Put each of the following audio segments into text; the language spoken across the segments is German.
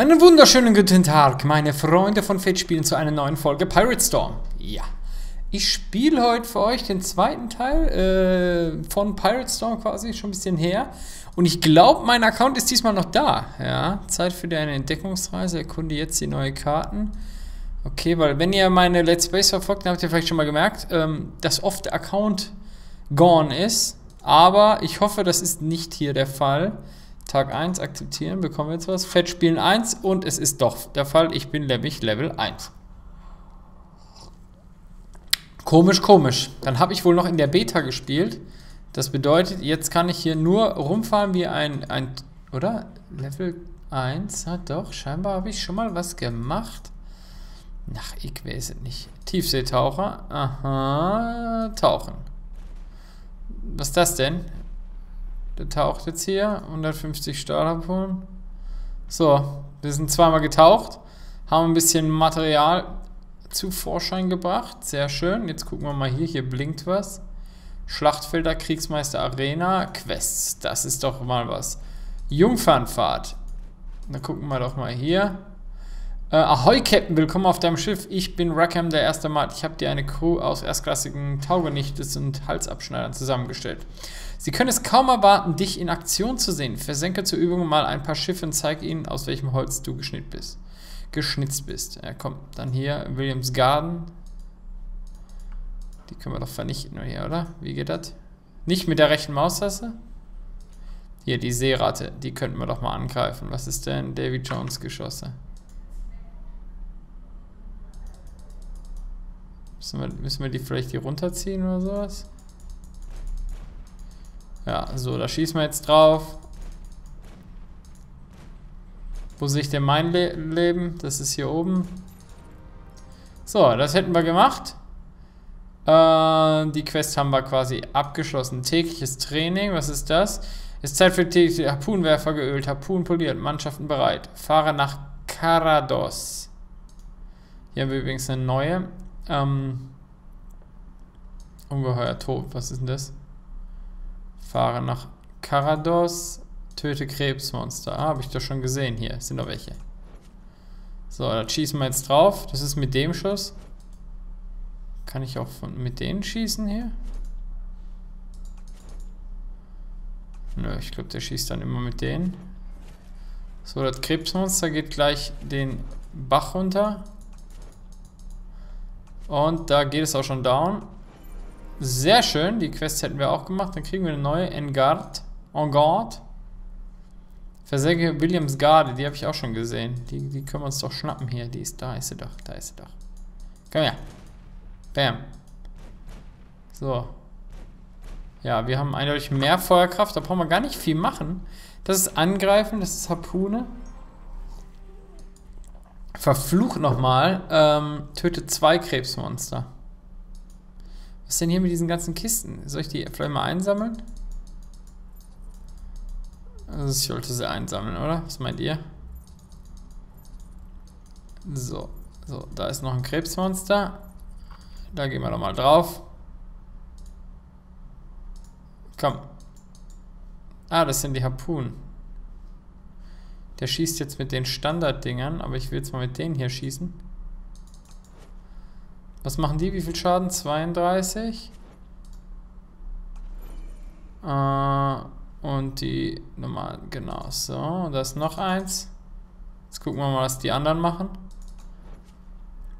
Einen wunderschönen guten Tag, meine Freunde von Fate spielen zu einer neuen Folge Pirate Storm. Ja, ich spiele heute für euch den zweiten Teil äh, von Pirate Storm quasi, schon ein bisschen her. Und ich glaube, mein Account ist diesmal noch da. Ja, Zeit für eine Entdeckungsreise, erkunde jetzt die neuen Karten. Okay, weil wenn ihr meine Let's Plays verfolgt, dann habt ihr vielleicht schon mal gemerkt, ähm, dass oft der Account gone ist. Aber ich hoffe, das ist nicht hier der Fall. Tag 1 akzeptieren, bekommen wir jetzt was. Fett spielen 1 und es ist doch der Fall, ich bin nämlich Level 1. Komisch, komisch. Dann habe ich wohl noch in der Beta gespielt. Das bedeutet, jetzt kann ich hier nur rumfahren wie ein, ein oder? Level 1, ja doch, scheinbar habe ich schon mal was gemacht. Ach, ich weiß es nicht. Tiefseetaucher, aha, tauchen. Was ist das denn? Der taucht jetzt hier. 150 Stahlharpunen. So, wir sind zweimal getaucht. Haben ein bisschen Material zu Vorschein gebracht. Sehr schön. Jetzt gucken wir mal hier. Hier blinkt was. Schlachtfelder, Kriegsmeister Arena, Quests. Das ist doch mal was. Jungfernfahrt. Dann gucken wir doch mal hier. Äh, Ahoi, Captain, willkommen auf deinem Schiff. Ich bin Rackham, der erste Mat. Ich habe dir eine Crew aus erstklassigen Taugenichtes und Halsabschneidern zusammengestellt. Sie können es kaum erwarten, dich in Aktion zu sehen. Versenke zur Übung mal ein paar Schiffe und zeig ihnen, aus welchem Holz du geschnitzt bist. Geschnitzt bist. Ja, komm, dann hier Williams Garden. Die können wir doch vernichten hier, oder? Wie geht das? Nicht mit der rechten Maustaste? Hier, die Seeratte. Die könnten wir doch mal angreifen. Was ist denn Davy Jones Geschosse? Müssen wir, müssen wir die vielleicht hier runterziehen oder sowas? Ja, so, da schießen wir jetzt drauf. Wo sehe ich denn mein Le Leben? Das ist hier oben. So, das hätten wir gemacht. Äh, die Quest haben wir quasi abgeschlossen. Tägliches Training, was ist das? Ist Zeit für tägliche Harpunenwerfer geölt, Harpunen poliert, Mannschaften bereit. Fahre nach Carados. Hier haben wir übrigens eine neue. Ähm, Ungeheuer tot, was ist denn das? Fahre nach Carados, töte Krebsmonster. Ah, habe ich doch schon gesehen hier. Sind doch welche. So, da schießen wir jetzt drauf. Das ist mit dem Schuss. Kann ich auch von, mit denen schießen hier? Nö, ich glaube, der schießt dann immer mit denen. So, das Krebsmonster geht gleich den Bach runter. Und da geht es auch schon down. Sehr schön, die Quest hätten wir auch gemacht. Dann kriegen wir eine neue. Engard. Engard. Versäge Williams Garde, die habe ich auch schon gesehen. Die, die können wir uns doch schnappen hier. Die ist da, ist sie doch, da ist sie doch. Komm her. Bam. So. Ja, wir haben eindeutig mehr Feuerkraft. Da brauchen wir gar nicht viel machen. Das ist Angreifen, das ist Harpune. Verflucht nochmal. Ähm, tötet zwei Krebsmonster. Was ist denn hier mit diesen ganzen Kisten? Soll ich die vielleicht mal einsammeln? Also ich sollte sie einsammeln, oder? Was meint ihr? So, so, da ist noch ein Krebsmonster. Da gehen wir doch mal drauf. Komm. Ah, das sind die Harpunen. Der schießt jetzt mit den Standarddingern, aber ich will jetzt mal mit denen hier schießen. Was machen die? Wie viel Schaden? 32. Äh, und die normalen, genau. So, da ist noch eins. Jetzt gucken wir mal, was die anderen machen.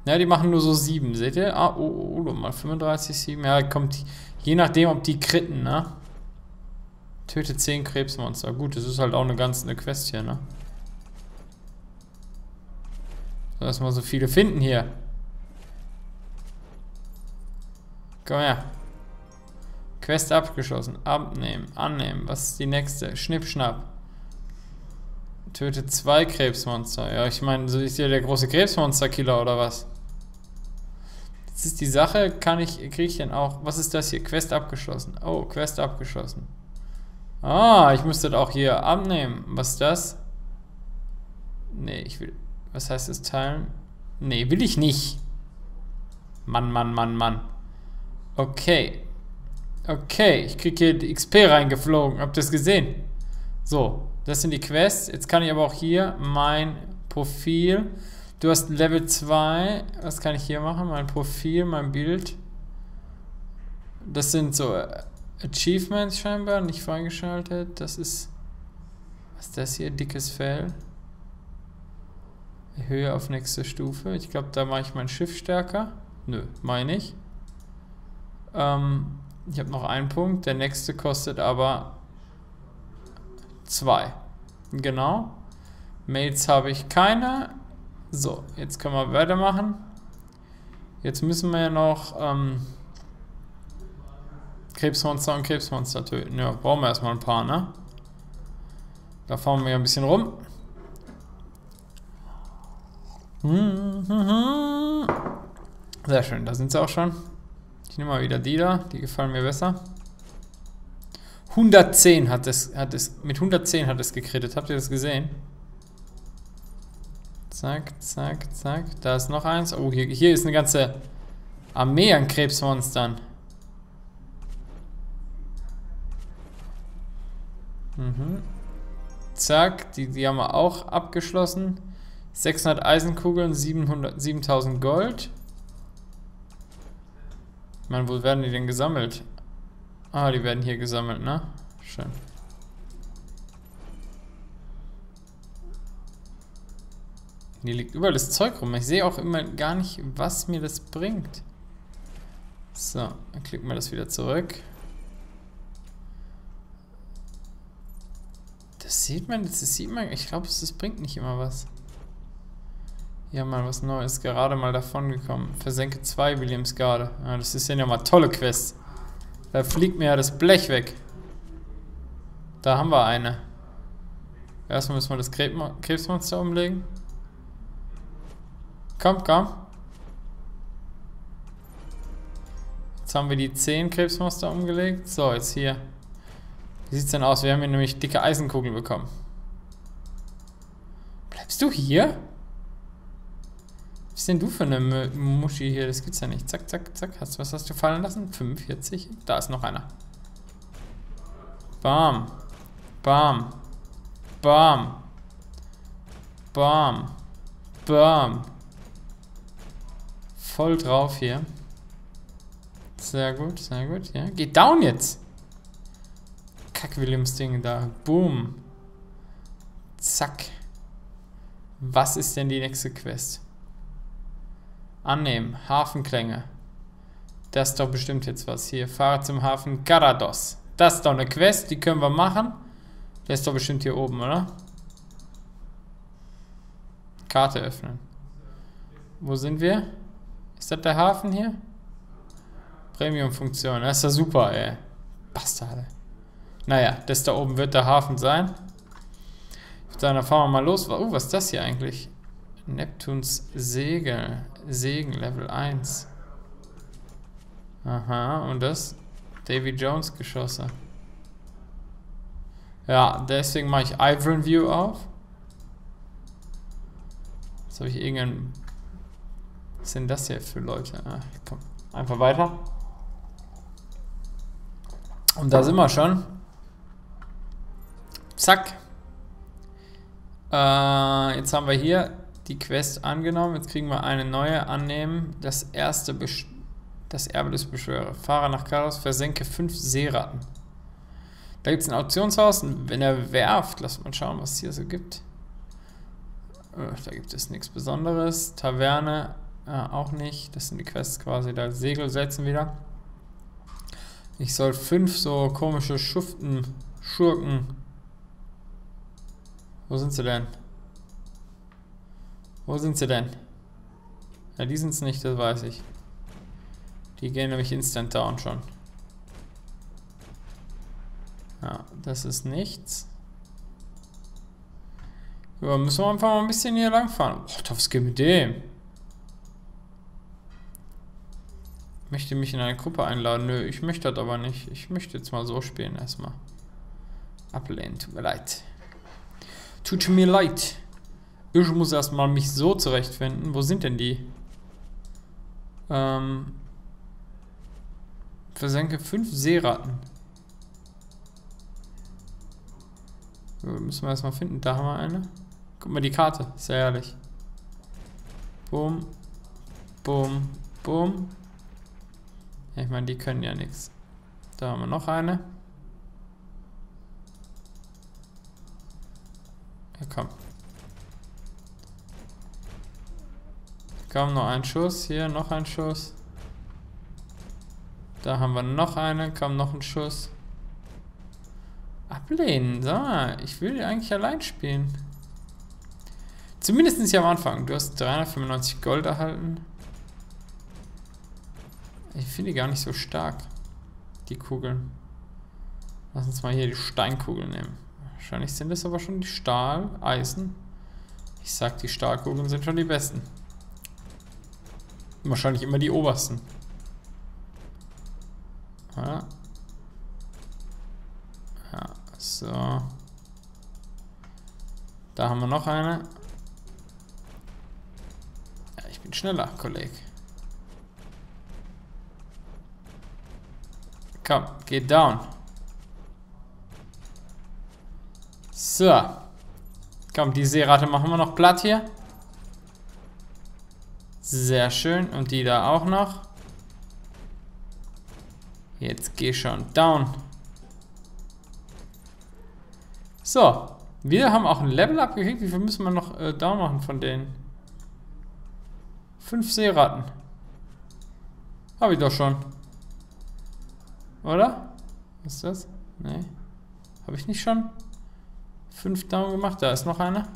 Ja, die machen nur so 7, seht ihr? Ah, oh, oh, oh, mal 35, 7. Ja, kommt je nachdem, ob die kritten, ne? Töte 10 Krebsmonster. Gut, das ist halt auch eine ganze eine Quest hier, ne? Lass mal so viele finden hier. Komm her. Quest abgeschlossen. Abnehmen. Annehmen. Was ist die nächste? Schnipp, schnapp. Tötet zwei Krebsmonster. Ja, ich meine, so ist ja der große Krebsmonster-Killer oder was? Das ist die Sache. Kann ich, kriege ich denn auch... Was ist das hier? Quest abgeschlossen. Oh, Quest abgeschlossen. Ah, ich müsste das auch hier abnehmen. Was ist das? Nee, ich will... Was heißt das teilen? Nee, will ich nicht. Mann, Mann, Mann, Mann. Okay. Okay, ich kriege hier die XP reingeflogen. Habt ihr das gesehen? So, das sind die Quests. Jetzt kann ich aber auch hier mein Profil. Du hast Level 2. Was kann ich hier machen? Mein Profil, mein Bild. Das sind so Achievements scheinbar, nicht freigeschaltet. Das ist. Was ist das hier? Dickes Fell. Höhe auf nächste Stufe. Ich glaube, da mache ich mein Schiff stärker. Nö, meine ich. Ähm, ich habe noch einen Punkt. Der nächste kostet aber zwei. Genau. Mails habe ich keine. So, jetzt können wir weitermachen. Jetzt müssen wir ja noch ähm, Krebsmonster und Krebsmonster töten. Ja, brauchen wir erstmal ein paar, ne? Da fahren wir ja ein bisschen rum. Sehr schön, da sind sie auch schon. Ich nehme mal wieder die da, die gefallen mir besser. 110 hat es, hat es, mit 110 hat es gekrittet. Habt ihr das gesehen? Zack, zack, zack. Da ist noch eins. Oh, hier, hier ist eine ganze Armee an Krebsmonstern. Mhm. Zack, die, die haben wir auch abgeschlossen. 600 Eisenkugeln, 700, 7000 Gold. Ich meine, wo werden die denn gesammelt? Ah, die werden hier gesammelt, ne? Schön. Hier liegt überall das Zeug rum. Ich sehe auch immer gar nicht, was mir das bringt. So, dann klicken wir das wieder zurück. Das sieht man, das sieht man, ich glaube, das bringt nicht immer was. Ja, mal was Neues, gerade mal davon gekommen. Versenke 2 Williamsgarde. Ja, das ist ja mal tolle Quest. Da fliegt mir ja das Blech weg. Da haben wir eine. Erstmal müssen wir das Krebsmonster umlegen. Komm, komm. Jetzt haben wir die 10 Krebsmonster umgelegt. So, jetzt hier. Wie sieht's denn aus? Wir haben hier nämlich dicke Eisenkugeln bekommen. Bleibst du hier? Was ist denn du für eine Muschi hier? Das gibt's ja nicht. Zack, zack, zack. Hast, was hast du fallen lassen? 45. Da ist noch einer. Bam. Bam. Bam. Bam. Bam. Voll drauf hier. Sehr gut, sehr gut. Ja, geht down jetzt. Kack-Williams-Ding da. Boom. Zack. Was ist denn die nächste Quest? Annehmen. Hafenklänge. Das ist doch bestimmt jetzt was. Hier, fahre zum Hafen Garados. Das ist doch eine Quest, die können wir machen. Der ist doch bestimmt hier oben, oder? Karte öffnen. Wo sind wir? Ist das der Hafen hier? Premium-Funktion. Das ist ja super, ey. Bastarde. Naja, das da oben wird der Hafen sein. Dann fahren wir mal los. Oh, was ist das hier eigentlich? Neptuns Segel. Segen, Level 1. Aha, und das? Davy Jones Geschosse. Ja, deswegen mache ich Ivern View auf. Jetzt habe ich irgendeinen... Was sind das hier für Leute? Ah, komm, einfach weiter. Und da sind wir schon. Zack. Äh, jetzt haben wir hier die Quest angenommen. Jetzt kriegen wir eine neue annehmen. Das erste Besch das Erbe des Beschwörers. Fahrer nach Karos, versenke fünf Seeratten. Da gibt es ein Auktionshaus. Wenn er werft, lasst mal schauen, was es hier so gibt. Äh, da gibt es nichts Besonderes. Taverne äh, auch nicht. Das sind die Quests quasi. Da Segel setzen wieder. Ich soll fünf so komische Schuften, Schurken. Wo sind sie denn? Wo sind sie denn? Ja, die sind es nicht, das weiß ich. Die gehen nämlich instant down schon. Ja, das ist nichts. Ja, müssen wir einfach mal ein bisschen hier lang fahren. Oh, was geht mit dem? Möchte mich in eine Gruppe einladen? Nö, ich möchte das aber nicht. Ich möchte jetzt mal so spielen erstmal. Ablehnen, tut mir leid. Tut mir leid. Ich muss erstmal mich so zurechtfinden. Wo sind denn die? Ähm, versenke fünf Seeratten. Müssen wir erstmal finden. Da haben wir eine. Guck mal die Karte, sehr herrlich. Boom, boom, boom. Ich meine, die können ja nichts. Da haben wir noch eine. Ja, komm. Komm, noch ein Schuss. Hier, noch ein Schuss. Da haben wir noch eine. Komm, noch ein Schuss. Ablehnen. Mal, ich will eigentlich allein spielen. Zumindest hier am Anfang. Du hast 395 Gold erhalten. Ich finde die gar nicht so stark. Die Kugeln. Lass uns mal hier die Steinkugeln nehmen. Wahrscheinlich sind das aber schon die Stahl, Eisen. Ich sag, die Stahlkugeln sind schon die besten. Wahrscheinlich immer die obersten. Ja. Ja, so. Da haben wir noch eine. Ja, ich bin schneller, Kollege. Komm, geht down. So. Komm, die Seerate machen wir noch platt hier. Sehr schön. Und die da auch noch. Jetzt geh schon down. So. Wir haben auch ein Level abgekriegt. Wie viel müssen wir noch äh, down machen von denen? Fünf Seeratten. Habe ich doch schon. Oder? Was ist das? Nee. Habe ich nicht schon? Fünf down gemacht. Da ist noch eine.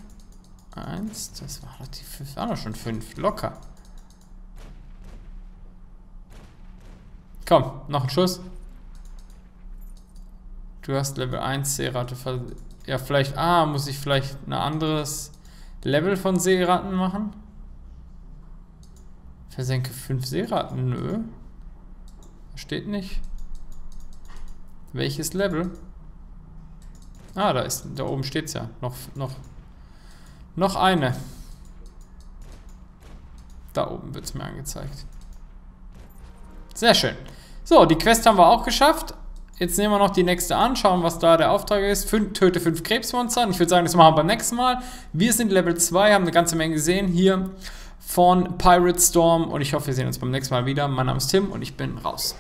Eins. Das war doch die fünf. War doch schon fünf. Locker. Komm, noch ein Schuss. Du hast Level 1 Seerate. Ja, vielleicht. Ah, muss ich vielleicht ein anderes Level von Seeratten machen? Versenke 5 Seeratten? Nö. Steht nicht. Welches Level? Ah, da ist. Da oben steht's ja. Noch, noch. Noch eine. Da oben wird es mir angezeigt. Sehr schön. So, die Quest haben wir auch geschafft. Jetzt nehmen wir noch die nächste an, schauen, was da der Auftrag ist. Fün töte fünf Krebsmonster. Ich würde sagen, das machen wir beim nächsten Mal. Wir sind Level 2, haben eine ganze Menge gesehen hier von Pirate Storm. Und ich hoffe, wir sehen uns beim nächsten Mal wieder. Mein Name ist Tim und ich bin raus.